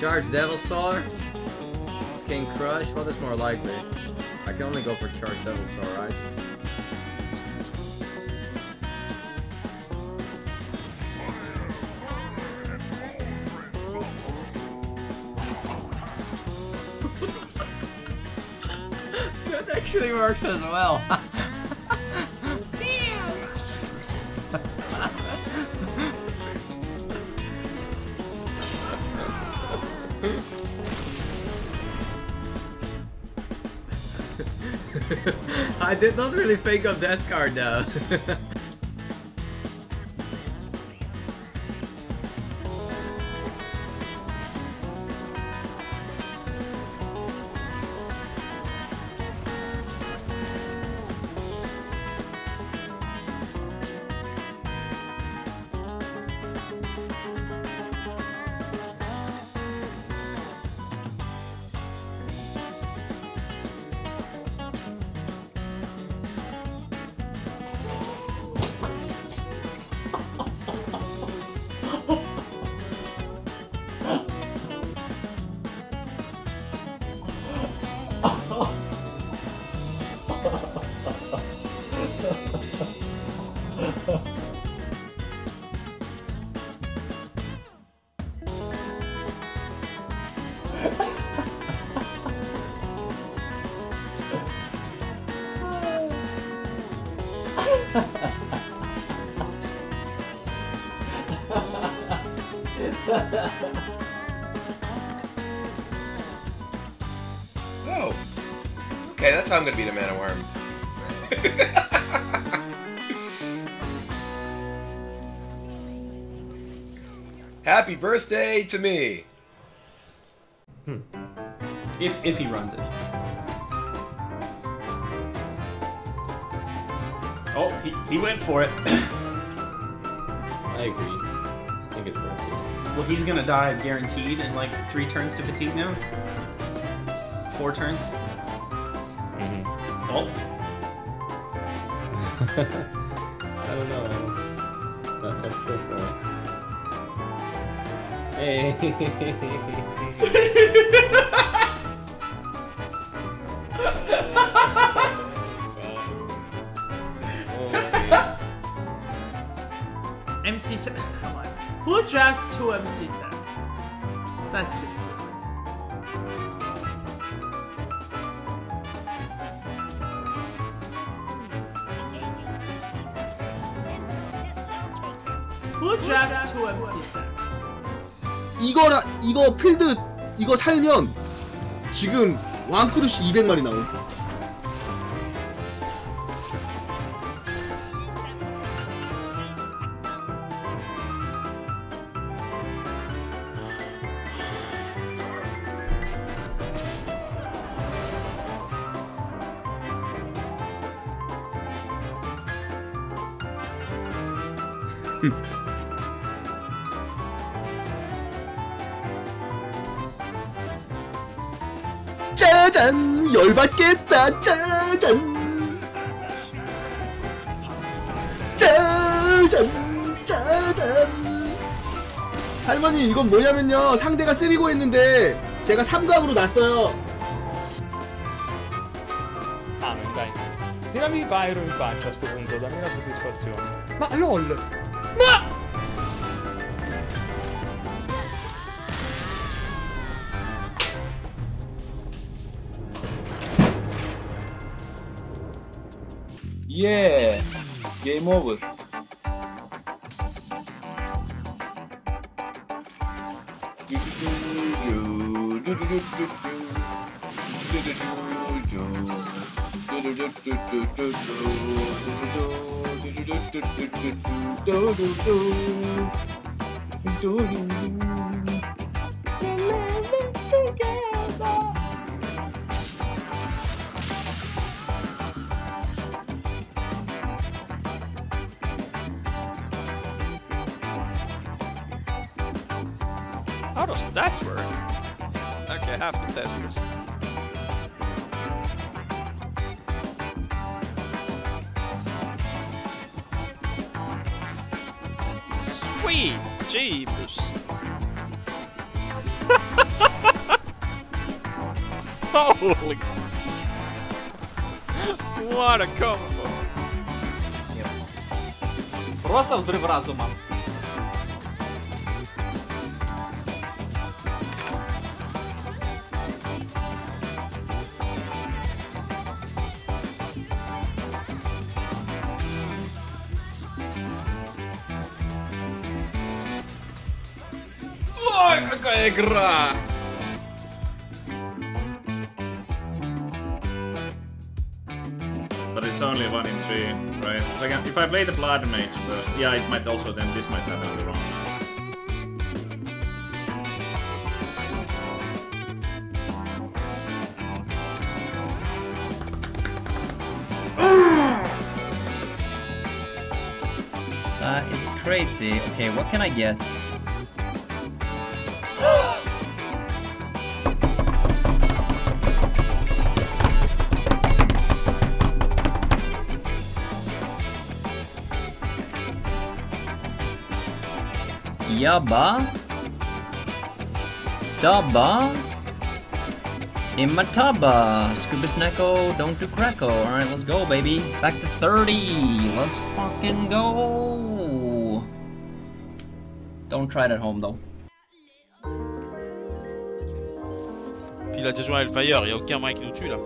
Charge Devil Devilsaur? King Krush? Well, that's more likely? I can only go for Charge Devil Devilsaur, right? that actually works as well. did not really think of that card though. I'm gonna beat a Mana Wyrm. Happy birthday to me! Hmm. If if he runs it. Oh, he, he went for it. I agree. I think it's worth it. well, he's gonna die guaranteed in like three turns to fatigue now. Four turns. Oh, I don't know. Let, let's go for it. Hey. MC Te- Come on. Who drafts two MC Techs? That's just 이거라 이거 필드 이거 살면 지금 왕크루시 200마리 나옴. 짜잔 열받겠다 짜잔 짜잔 짜잔 할머니 이건 뭐냐면요 상대가 쓰리고 했는데 제가 삼각으로 났어요 Ah, non dai. Tirami Pyro in faccia a sto punto, dammi la soddisfazione. Ma lol! Yeah! Game over. does that work? Okay, I have to test this. Sweet Jeebus. Holy. What a combo. Просто взрыв разума. Ой, какая игра! But it's only one in three, right? So I can, if I play the Blood Mage first, yeah, it might also then this might happen the wrong. That is crazy. Okay, what can I get? Yabba. Dabba. Imataba. Scuba Snacko. Don't do Cracko. Alright, let's go, baby. Back to 30. Let's fucking go. Don't try it at home, though. Il a déjà joué à Hellfire, y a aucun moyen qui nous tue là.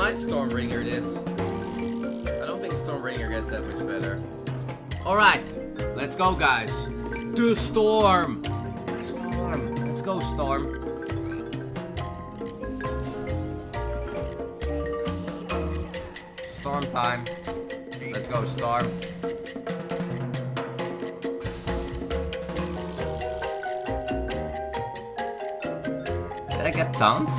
might Stormbringer this. I don't think that much better. Alright, let's go, guys. To Storm! Storm! Let's go, Storm. Storm time. Let's go, Storm. Did I get tons?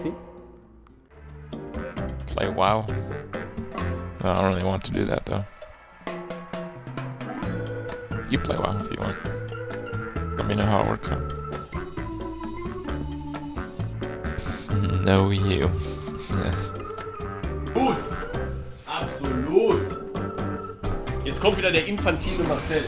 Nada que sí. Play WoW. No, I don't really want to do that though. You play WoW if you want. Let me know how it works out. No you. Yes. Gut! Absolut! Jetzt kommt wieder der infantile Marcel.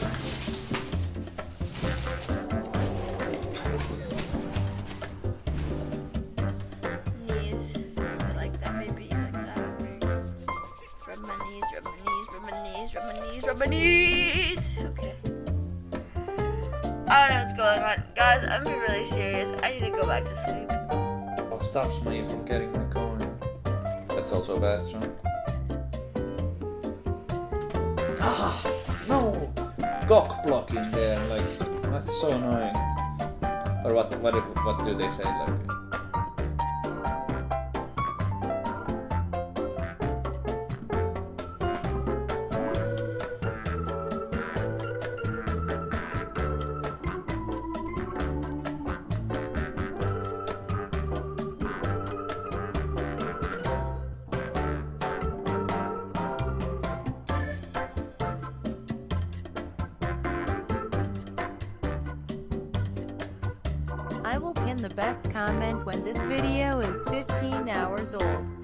I don't know what's going on. Guys, I'm being really serious. I need to go back to sleep. What stops me from getting my coin? That's also a bad, John. Ah, no! Gok block in there, like, that's so annoying. Or what, what, what do they say, like... I will pin the best comment when this video is 15 hours old.